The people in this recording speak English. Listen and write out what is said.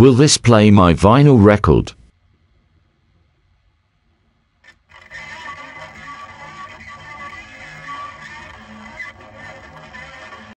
Will this play my vinyl record?